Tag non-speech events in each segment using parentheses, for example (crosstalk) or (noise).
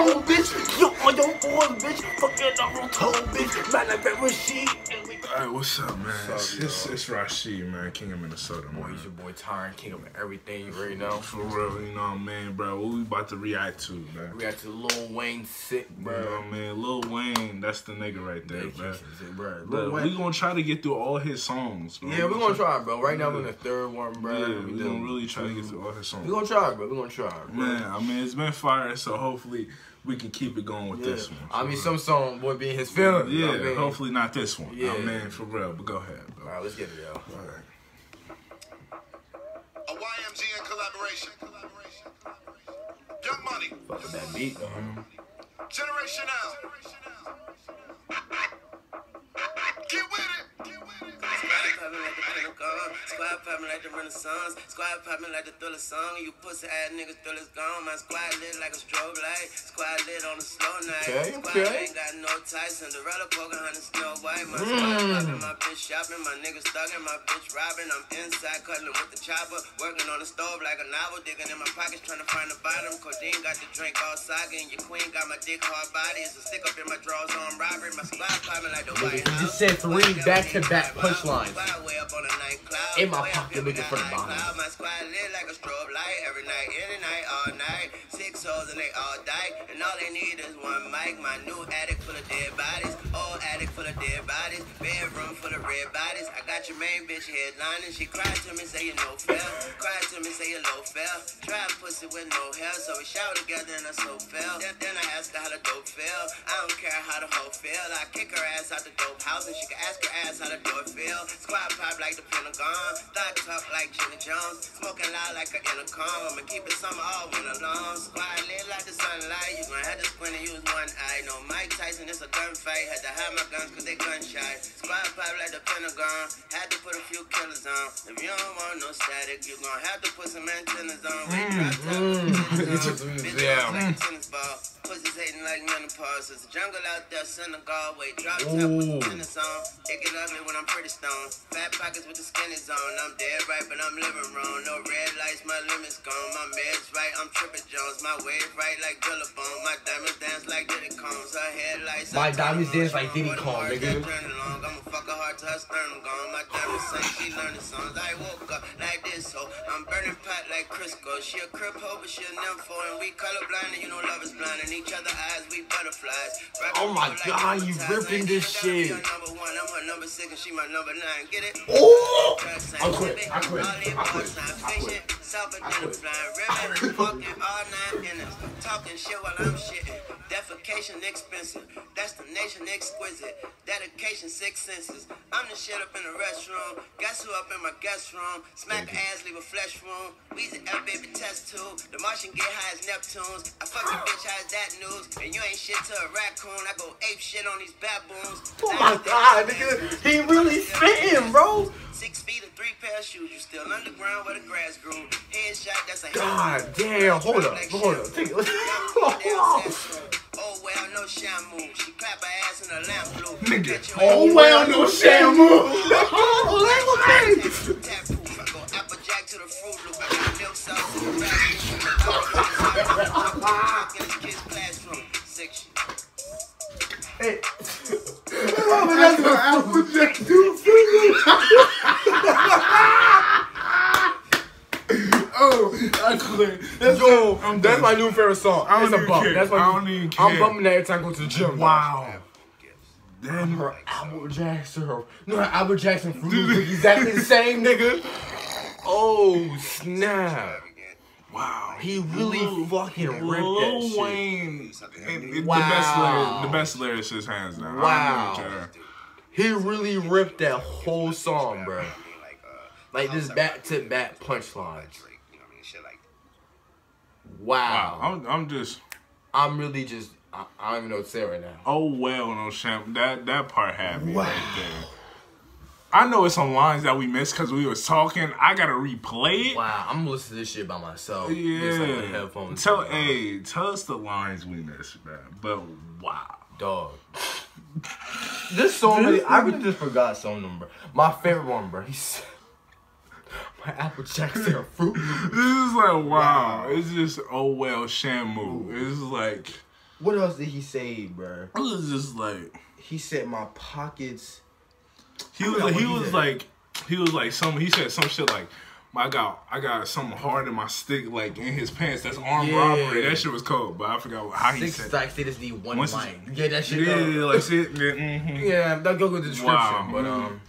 bitch. You on your boys, bitch. Fucking on your toe, bitch. Man, like that Rasheyd. Alright, what's up, man? it's, it's, it's Rasheyd, man, King of Minnesota, Boy, man. he's your boy Tyrin King of everything right now. For real, you know what I mean, bro? What we about to react to, man? We got to Lil Wayne sick, You know what bro. I mean? Lil Wayne, that's the nigga right there, bro. bro. Look, we gonna try to get through all his songs, bro. Yeah, we're gonna try, bro. Right now, we're in the third one, bro. Yeah, we we gonna really try to get through all his songs. We gonna try, bro. We gonna try, bro. Man, I mean, it's been fire, so hopefully we can keep it going with Yeah. this one. I mean, real. some song boy being his feelings. you Yeah, know what I mean? hopefully not this one. Yeah, Yeah. man, for real. But go ahead, All bro. right, let's get it, y'all. All right. A YMGN collaboration. Young Money, Fuck that beat, though. Generation L. like the Pentagon. Squad poppin' like the Renaissance. Squad poppin' like the thriller song. You pussy ass niggas thrillers gone. My squad lit like a strobe light. Squad lit on a slow night. Okay, squad okay. ain't got no ties. Cinderella poking on the Snow White. My squad hmm. poppin', my bitch shopping. My niggas thuggin', my bitch robbing. I'm inside cutting with the chopper. Working on the stove like a novel. Digging in my pockets trying to find the bottom. Codeine got the drink all soggy. And your queen got my dick hard body. It's a stick up in my drawers on robbery. My squad poppin' like the White he House. just said three back-to-back punchlines. In my pocket looking for the bomb. My squad lit like a strobe light every night, any night, all night. Six hoes and they all die. And all they need is one mic. My new attic full of dead bodies. Old attic full of dead bodies. Bedroom full of red bodies. I got your main bitch headlining. She cried to me, say you no. Cried to me, say you low. Try pussy with no. So we shower together and I so fell. Then, then I ask her how the dope. I don't care how the hoe. I kick her ass out the dope house and she can ask her ass how the door. Squad pop like the Pentagon. Thought talk like Jenny Jones. Smoking loud like an intercom. I'ma keep it summer all winter long. Squad lit like the sunlight. You gonna have to squint and use one eye. No Mike Tyson, it's a gunfight. Had to hide my guns cause they gun shy. Squad pop like the Pentagon. Had to put a few killers on. If you don't want no static, you gonna have to put some antennas on. We mm, drop top, mm. (laughs) tennis on. Bitch, Yeah. A. Pussies hating like menopause. There's a jungle out there, Senegal. Wait, drop top, put the tennis on. They get ugly when I'm pretty stone. Fat pockets with the skinny zone. I'm dead right, but I'm living wrong. No red lights, my limit's gone. My meds right, I'm tripping Jones. My wave right like Billabong. My diamonds dance like Diddy Combs. Her headlights. My diamonds dance like Diddy Kong, nigga. I'ma fuck her hard till her sternum gone. My diamonds say she learning songs. I woke up like I'm burning pot like Crisco. She a crip hoe, but she a nympho. And we colorblind, and you know love is blind. In each other eyes, we butterflies. Rock Oh my roll like God, you ripping this even gotta be shit. her number one. I'm her number six, and she my number nine. Get it? Oh! Drugs I ain't quit, living. I quit, All these I quit, boys not I quit. fishing. Self I quit. flying ribbon. Walking all nine innings. Talking shit while I'm shitting. Defecation expensive. Destination exquisite. Dedication six senses. I'm the shit up in the restroom. Guess who up in my guest room? Smack her ass, leave a flesh room. Weezy F baby test tube. The Martian get high as Neptunes. I fuck your bitch, how's that news? And you ain't shit to a raccoon. I go ape shit on these baboons. Oh my god, nigga. He really spitting, bro. Six feet and three pair of shoes. You still underground where the grass grew. Headshot, that's a God damn. Hold up, hold up. Take it. (laughs) Oh well, no shamu. She clap her ass in a lamp blue. Nigga. Oh ass well, no shamu. (laughs) Oh, tap proof. I go Applejack to the Fruit Loop. I got milk sauce in the bathroom. Talk in this kid's classroom. Six. Hey. Oh, I quit. That's Yo, I'm that's done. my new favorite song. I don't It's a even bump. care. That's my I new- don't even I'm care. bumping that every time I go to the gym. Wow. Damn. Her Apple Jackson. Her, no, her Apple Jackson (laughs) Fruit Loops look exactly the same, nigga. Oh, snap. Wow. He really fucking ripped that Lil shit. Wayne, it- it- Wow. the best lyric, the best lyricist hands down. I Wow. don't. He really ripped that whole song, bro. Like this back to back punchlines. Wow, Wow. I'm, I'm just. I'm really just, I, I don't even know what to say right now. Oh well, no champ. That that part had me Wow. right there. I know it's some lines that we missed because we was talking. I gotta replay it. Wow, I'm gonna listen to this shit by myself. Yeah. like headphones. Tell hey, tell us the lines we missed, man. But wow. Dog. This song really, I just forgot some number. My favorite one, bro. He said, "My apple Jackson (laughs) a fruit." Loop." This is like wow. It's just oh well Shamu. It's like What else did he say, bro? I was just like, He said my pockets. he was like, he what he was said. like, he was like some. He said some shit like. I got I got something hard in my stick, like in his pants. That's armed Yeah. robbery. That shit was cold, but I forgot how he said. Six said. stacks. They just need one Once mic. Yeah, that shit. Yeah, though. like shit. Yeah, mhm. Yeah, that go with the description. Wow. But um,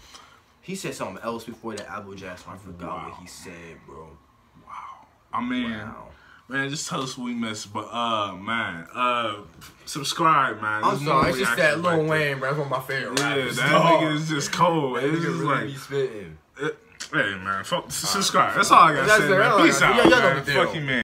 he said something else before the Apple Jackson. I forgot Wow. what he said, bro. Wow. I mean, Wow. man, just tell us what we missed. But uh, man, uh, subscribe, man. I'm sorry, more it's just that Lil right. Wayne, bro. That's one of my favorite Yeah, rappers. that dog. nigga is just cold. That It's nigga just really like, be spitting. it, hey man, fuck, subscribe. That's all I gotta That's say, man. Peace gotta- out, y'all man. Fuck you, man.